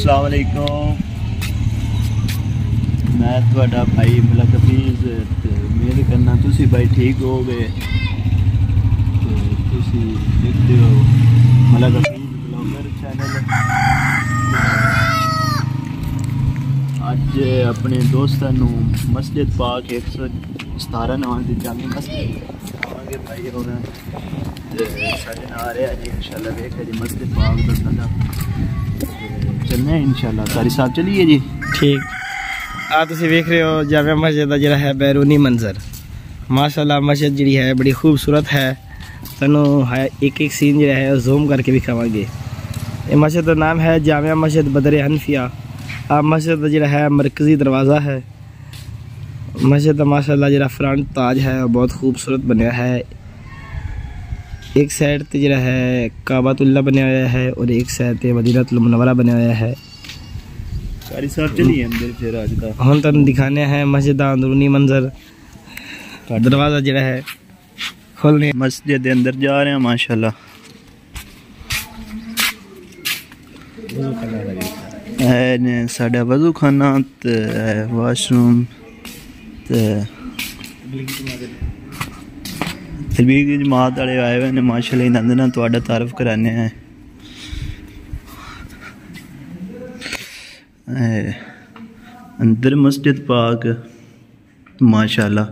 ਅਸਲਾਮ ਅਲੈਕੁਮ ਮੈਂ ਤੁਹਾਡਾ ਭਾਈ ਮਲਕ ਹਫੀਜ਼ ਤੇ ਮੇਰੇ ਕਰਨਾ ਤੁਸੀਂ ਭਾਈ ਠੀਕ ਹੋਗੇ ਤੇ ਤੁਸੀਂ ਦੇਖਦੇ ਹੋ ਮਲਕ ਹਫੀਜ਼ ਬਲੌਗਰ ਚੈਨਲ ਅੱਜ ਆਪਣੇ ਦੋਸਤਾਂ ਨੂੰ ਮਸਜਿਦ ਪਾਕ 117 ਨਾਮ ਦੀ ਜਾਮੀ ਮਸਜਿਦ ਆਵਾਂਗੇ ਭਾਈ ਹੋਰ ਤੇ ਸਾਡੇ ਨਾਲ ਆ ਰਿਹਾ ਜੀ ਇਨਸ਼ਾਅੱਲਾ ਵੇਖੇ ਜੀ ਮਸਜਿਦ ਪਾਕ ਦਾ ਸਾਡਾ करना है इनशाला सारी साहब चलिए जी? ठीक। आख तो तुम रहे हो जामिया मस्जिद का जरा है बैरूनी मंजर। माशाला मस्जिद जी है बड़ी खूबसूरत है। तनु है एक एक सीन जो है जूम करके भी खावे ये मस्जिद का नाम है जामिया मस्जिद बदरे हनफिया। आ मस्जिद का जरा है मरकज़ी दरवाज़ा है। मस्जिद का माशाला जरा फ्रंट ताज है बहुत खूबसूरत बनया है। एक साइड तो जरा है काबातुल्ला बनाया हुआ है और एक साइड तो मदीनातुलमनवरा बनाया हुआ है। हम तुम दिखाने हैं मस्जिद का अंदरूनी मंजर। दरवाज़ा जरा है खोलने। मस्जिद के अंदर जा रहे हैं माशाल्लाह। साढ़ा वज़ू खाना वाशरूम तलबीर की जमात आए हुए हैं माशाला इन्होंने ना थोड़ा तारफ कराने हैं अंदर मस्जिद पाक माशाला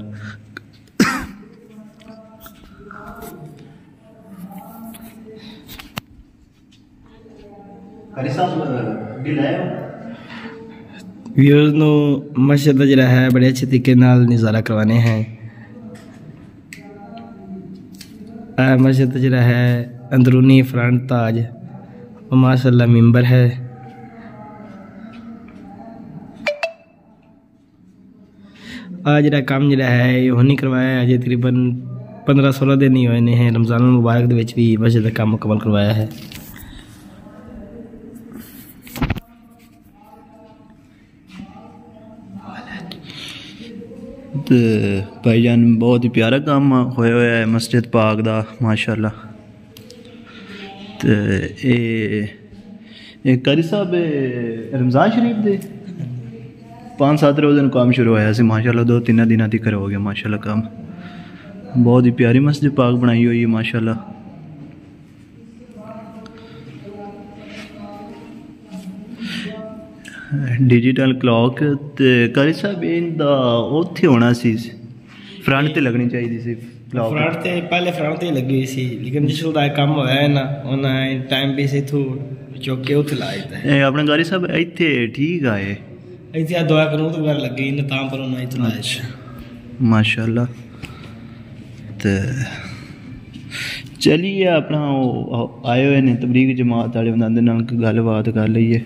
व्यूज़ नो मस्जिद जरा है बड़े अच्छे तरीके नज़ारा करवाने हैं आ, मस्जिद जरा है अंदरूनी फ्रंट ताज माशाल्लाह मिम्बर है। आज जरा काम जरा है नहीं करवाया अजय तकरीबन पंद्रह सोलह दिन ही होए ने रमज़ान मुबारक भी मस्जिद का काम मुकम्मल करवाया है। ਭਾਈਜਾਨ ਬਹੁਤ ਹੀ ਪਿਆਰਾ ਕੰਮ ਹੋਇਆ ਹੋਇਆ ਹੈ ਮਸਜਿਦ ਪਾਕ ਦਾ ਮਾਸ਼ਾਅੱਲਾ ਤੇ ਇਹ ਇਹ ਕਰੀ ਸਾਹਿਬ ਇਹ ਰਮਜ਼ਾਨ ਸ਼ਰੀਫ ਦੇ ਪੰਜ ਸੱਤ ਰੋਜ਼ਾਂ ਨੂੰ ਕੰਮ ਸ਼ੁਰੂ ਹੋਇਆ ਸੀ ਮਾਸ਼ਾਅੱਲਾ ਦੋ ਤਿੰਨ ਦਿਨਾਂ ਤੱਕ ਹੋ ਗਿਆ ਮਾਸ਼ਾਅੱਲਾ ਕੰਮ ਬਹੁਤ ਹੀ ਪਿਆਰੀ ਮਸਜਿਦ ਪਾਕ ਬਣਾਈ ਹੋਈ ਹੈ डिजिटल क्लॉक तो करी साहब इनका ओथे सी फ्रंट ते लगनी चाहिए सी फ्रंट ते पहले फ्रंट ते लगी हुई सी लेकिन जिसों दा होया ना ओना टाइम भी से थू चौके उथे लाए अपने गारी साहब इतने ठीक आए इथे दवा करूँ तो घर लगी ना पर ओना इतना अच्छा माशाल्लाह ते चलिए अपना आए हुए ने तबरीक जमात आए बंद गलबात कर लीए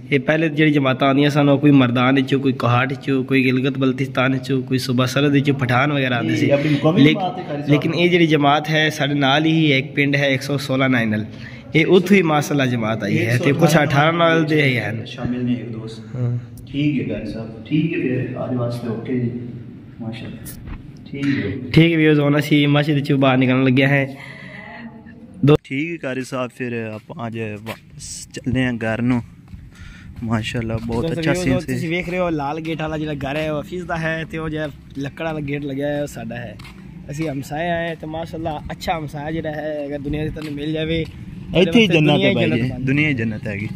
ਇਹ ਪਹਿਲੇ ਜਿਹੜੀ ਜਮਾਤਾਂ ਆਉਂਦੀਆਂ ਸਨ ਉਹ ਕੋਈ ਮਰਦਾਨ ਵਿੱਚੋਂ ਕੋਈ ਕੋਹਾਟ ਵਿੱਚੋਂ ਕੋਈ ਗਿਲਗਤ ਬਲਤਿਸਤਾਨ ਵਿੱਚੋਂ ਕੋਈ ਸੂਬਾ ਸਰਹਦ ਵਿੱਚੋਂ ਪਠਾਨ ਵਗੈਰਾ ਆਉਂਦੇ ਸੀ ਇਹ ਆਪਣੀ ਮੁਕਾਮੀ ਲੇਕ- ਜਮਾਤ ਹੈ ਕਾਰੀ ਸਾਹਿਬ। ਲੇਕਿਨ ਇਹ ਜਿਹੜੀ ਜਮਾਤ ਹੈ ਸਾਡੇ ਨਾਲ ਹੀ ਇੱਕ ਪਿੰਡ ਹੈ 116 ਨਾਈਨਲ ਇਹ ਉੱਥੋਂ ਹੀ ਮਾਸ਼ਾਅੱਲਾ ਜਮਾਤ ਆਈ ਹੈ ਤੇ ਕੁਝ 18 ਨਾਲ ਦੇ ਹੀ ਹਨ शामिल ने एक दोस्त ਹਾਂ। ठीक है गाय साहब ठीक है फिर आज वास्ते ओके जी माशाल्लाह ठीक है ਠੀਕ ਵਿਊਜ਼ ਹੁਣ ਅਸੀਂ ਮਸਜਿਦ ਚੋਂ ਬਾਹਰ ਨਿਕਲਣ ਲੱਗਿਆ ਹੈ ठीक है कारी साहब फिर आप आज वापस चलने हैं घर नु ਮਾਸ਼ਾਅੱਲਾ ਬਹੁਤ ਅੱਛਾ ਸੀਨ ਸੀ ਤੁਸੀਂ ਵੇਖ ਰਹੇ ਹੋ ਲਾਲ ਗੇਟ ਵਾਲਾ ਜਿਹੜਾ ਘਰ ਹੈ ਉਹ ਹਫੀਜ਼ ਦਾ ਹੈ ਤੇ ਉਹ ਜਿਹੜਾ ਲੱਕੜ ਵਾਲਾ ਗੇਟ ਲੱਗਿਆ ਹੈ ਉਹ ਸਾਡਾ ਹੈ ਅਸੀਂ ਹਮਸਾਇਆ ਹੈ ਤੇ ਮਾਸ਼ਾਅੱਲਾ ਅੱਛਾ ਹਮਸਾਇਆ ਜਿਹੜਾ ਹੈ ਅਗਰ ਦੁਨੀਆ ਦੇ ਤਨ ਮਿਲ ਜਾਵੇ ਇੱਥੇ ਹੀ ਜੰਨਤ ਹੈ ਭਾਈ ਦੁਨੀਆ ਹੀ ਜੰਨਤ ਹੈਗੀ